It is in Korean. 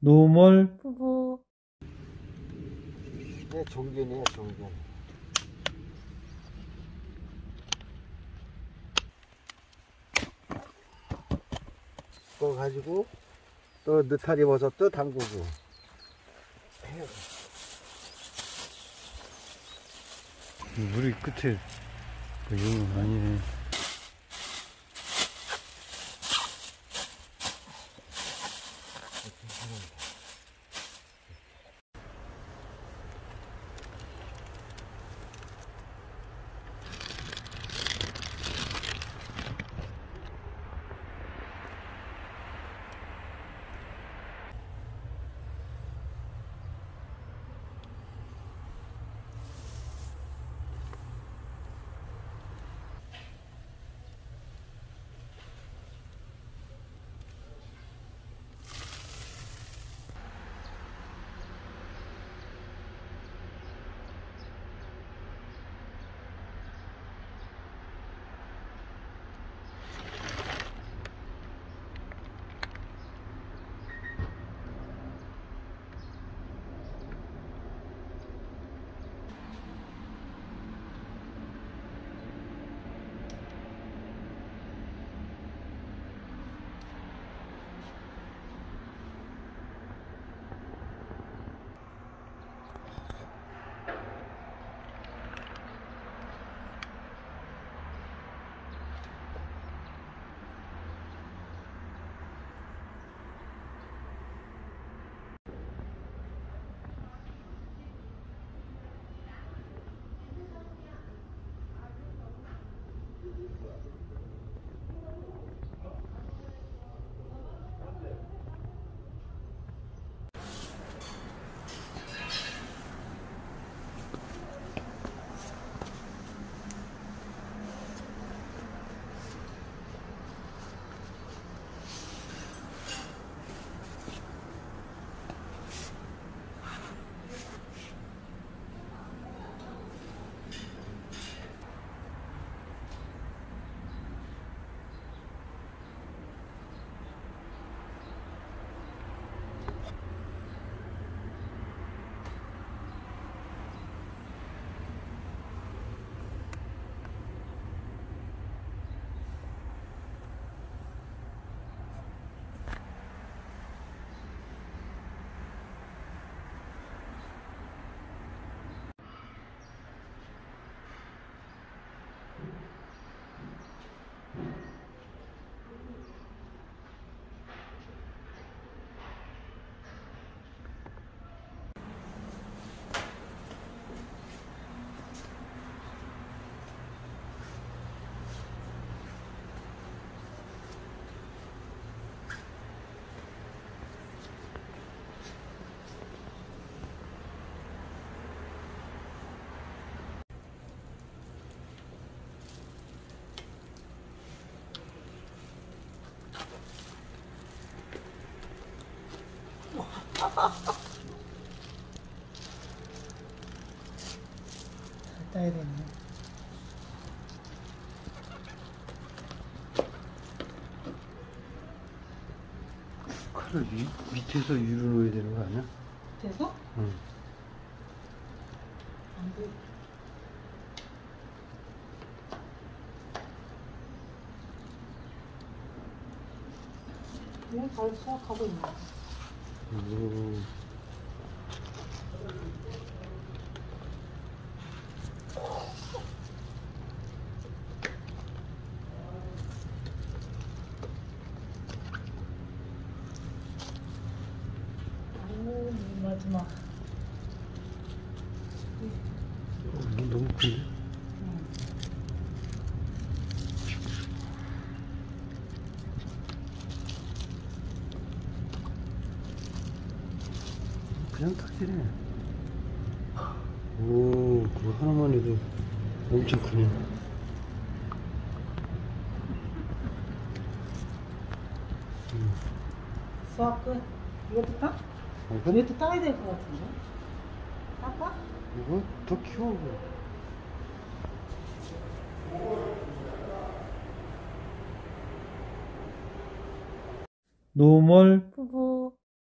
노멀 부부 네, 종견이에요, 종견. 그거 가지고 또 느타리 버섯 도 담그고. 물이 끝에 뭐 이런 거 아니네 잘 따야 되네 칼을 위, 밑에서 위로 놓아야 되는 거 아니야? 돼서? 응. 안 돼. 그냥 잘 수확하고 있네. 음. 마지막. 어, 너무 큰데? 응. 그냥 탁지네 오 그거 하나만 해도 엄청 크네 수확 끝. 이것도 따? 어, 근데 이것도 따야 될 것 같은데? 따까? 이거 더 키워 노멀 부부